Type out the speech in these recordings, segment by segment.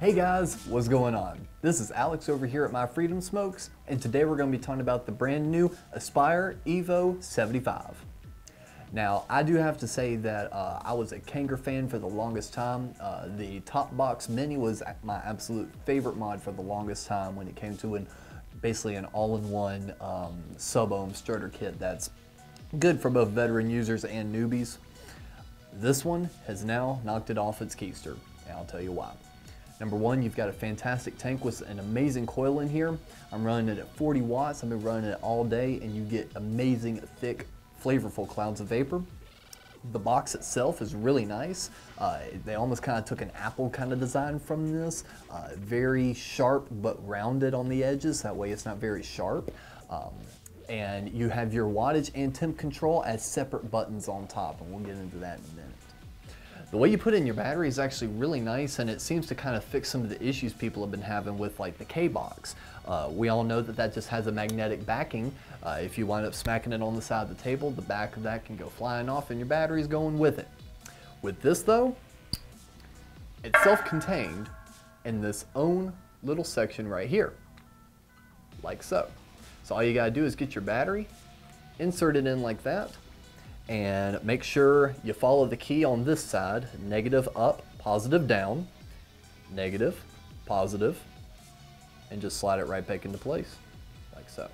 Hey guys, what's going on? This is Alex over here at My Freedom Smokes, and today we're going to be talking about the brand new Aspire Evo 75. Now, I do have to say that uh, I was a Kanger fan for the longest time. Uh, the Top Box Mini was my absolute favorite mod for the longest time when it came to an basically an all-in-one um, sub-ohm starter kit that's good for both veteran users and newbies. This one has now knocked it off its keister, and I'll tell you why. Number one, you've got a fantastic tank with an amazing coil in here. I'm running it at 40 watts. I've been running it all day and you get amazing, thick, flavorful clouds of vapor. The box itself is really nice. Uh, they almost kind of took an apple kind of design from this. Uh, very sharp but rounded on the edges. That way it's not very sharp. Um, and you have your wattage and temp control as separate buttons on top and we'll get into that in a minute. The way you put in your battery is actually really nice and it seems to kind of fix some of the issues people have been having with like the K-Box. Uh, we all know that that just has a magnetic backing. Uh, if you wind up smacking it on the side of the table, the back of that can go flying off and your battery's going with it. With this though, it's self-contained in this own little section right here, like so. So all you gotta do is get your battery, insert it in like that, and make sure you follow the key on this side, negative up, positive down, negative, positive, and just slide it right back into place, like so.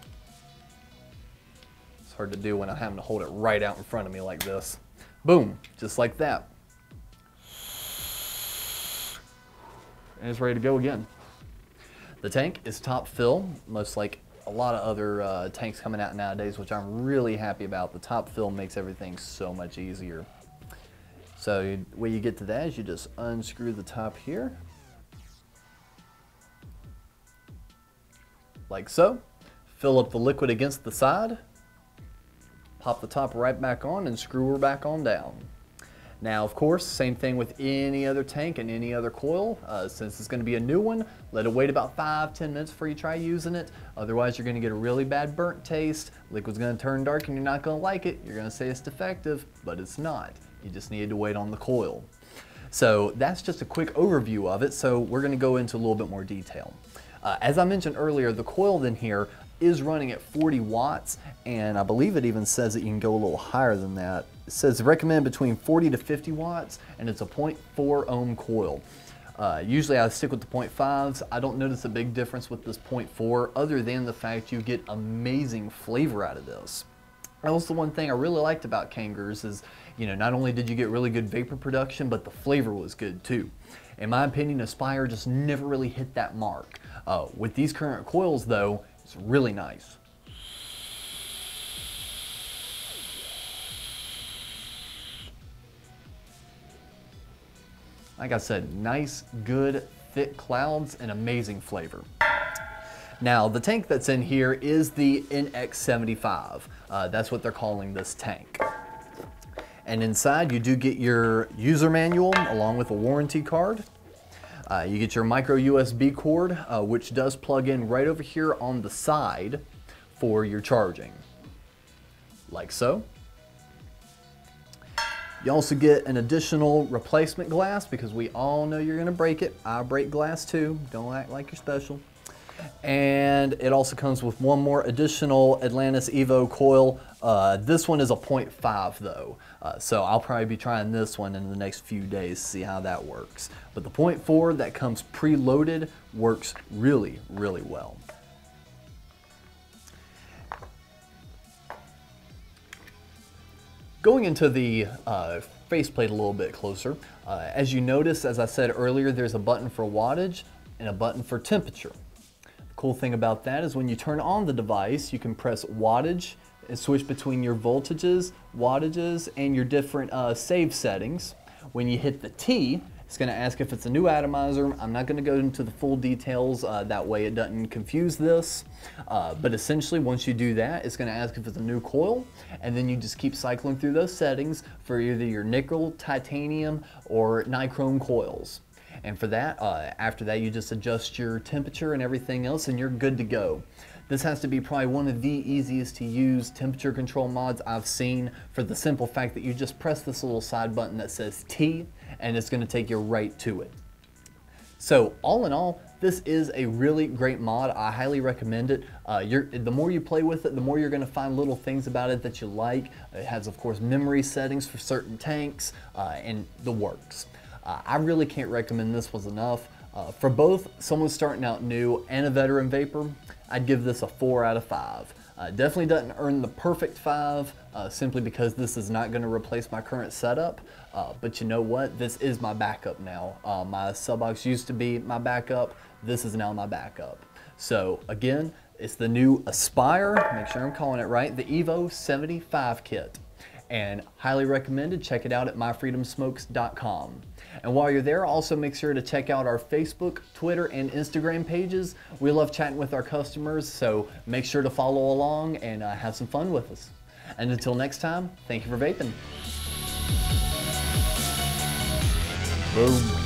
It's hard to do when I'm having to hold it right out in front of me like this. Boom, just like that. And it's ready to go again. The tank is top fill, most like a lot of other uh, tanks coming out nowadays, which I'm really happy about. The top fill makes everything so much easier. So when you get to that is you just unscrew the top here. Like so. Fill up the liquid against the side. Pop the top right back on and screw her back on down. Now, of course, same thing with any other tank and any other coil. Uh, since it's gonna be a new one, let it wait about five, 10 minutes before you try using it. Otherwise, you're gonna get a really bad burnt taste. Liquid's gonna turn dark and you're not gonna like it. You're gonna say it's defective, but it's not. You just needed to wait on the coil. So that's just a quick overview of it. So we're gonna go into a little bit more detail. Uh, as I mentioned earlier, the coil in here is running at 40 watts, and I believe it even says that you can go a little higher than that. It says recommend between 40 to 50 watts, and it's a 0.4 ohm coil. Uh, usually I stick with the 0.5s. I don't notice a big difference with this 0.4 other than the fact you get amazing flavor out of this. That was the one thing I really liked about Kangers is, you know, not only did you get really good vapor production, but the flavor was good too. In my opinion, Aspire just never really hit that mark. Uh, with these current coils though, it's really nice. Like I said, nice, good, thick clouds and amazing flavor. Now, the tank that's in here is the NX75. Uh, that's what they're calling this tank. And inside you do get your user manual along with a warranty card. Uh, you get your micro USB cord, uh, which does plug in right over here on the side for your charging, like so. You also get an additional replacement glass because we all know you're gonna break it. I break glass too, don't act like you're special. And it also comes with one more additional Atlantis Evo coil. Uh, this one is a 0.5 though. Uh, so I'll probably be trying this one in the next few days to see how that works. But the 0.4 that comes preloaded works really, really well. Going into the uh, faceplate a little bit closer, uh, as you notice, as I said earlier, there's a button for wattage and a button for temperature. The cool thing about that is when you turn on the device, you can press wattage switch between your voltages, wattages, and your different uh, save settings. When you hit the T, it's going to ask if it's a new atomizer. I'm not going to go into the full details, uh, that way it doesn't confuse this. Uh, but essentially, once you do that, it's going to ask if it's a new coil, and then you just keep cycling through those settings for either your nickel, titanium, or nichrome coils. And for that, uh, after that, you just adjust your temperature and everything else, and you're good to go. This has to be probably one of the easiest to use temperature control mods I've seen for the simple fact that you just press this little side button that says T and it's gonna take you right to it. So all in all, this is a really great mod. I highly recommend it. Uh, the more you play with it, the more you're going to find little things about it that you like. It has, of course, memory settings for certain tanks uh, and the works. Uh, I really can't recommend this was enough. Uh, for both someone starting out new and a veteran vapor, I'd give this a 4 out of 5. Uh, definitely doesn't earn the perfect 5 uh, simply because this is not going to replace my current setup. Uh, but you know what? This is my backup now. Uh, my Subox used to be my backup. This is now my backup. So again, it's the new Aspire, make sure I'm calling it right, the Evo 75 kit and highly recommended. Check it out at myfreedomsmokes.com. And while you're there, also make sure to check out our Facebook, Twitter, and Instagram pages. We love chatting with our customers, so make sure to follow along and uh, have some fun with us. And until next time, thank you for vaping. Boom.